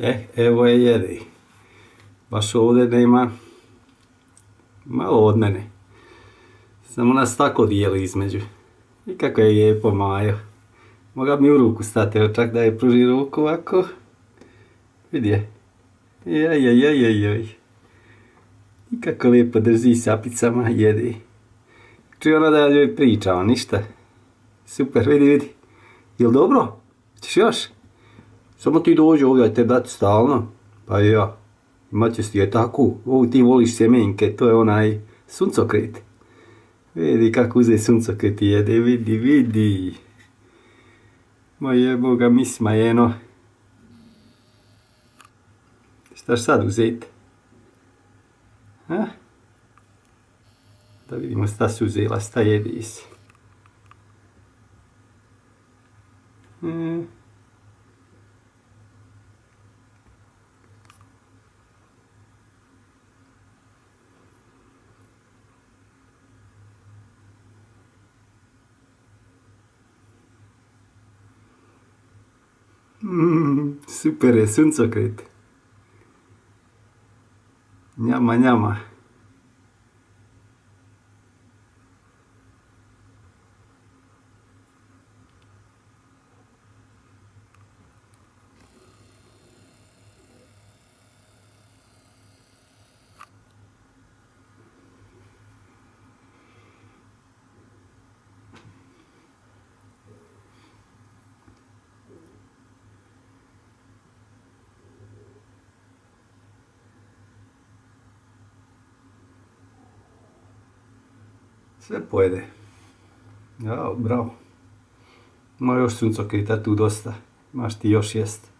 E, evo je jedi. Baš ovdje nema malo od mene. Samo nas tako dijeli između. I kako je lijepo Majo. Moga mi u ruku stati, evo čak da je pruži ruku ovako. Vidi je. Jaj, jaj, jaj, jaj. I kako lijepo drži sapicama, jedi. Čuje ona da ja njoj pričam, ništa. Super, vidi, vidi. Jel dobro? Češ još? Samo ti dođi ovdje, te dati stalno. Pa i ja. Imat će ti je tako. Ovo ti voliš sjemenke, to je onaj suncokret. Vidi kako uze suncokret jede, vidi, vidi. Moje boga misma jeno. Šta sad uzeti? Ha? Da vidimo šta su uzela, šta jedi se. Hmm. Mm, super, sunt Socrate. Neama, neama. Sve pojede. Ja, bravo. Ima još suncokrita tu dosta. Imaš ti još jest.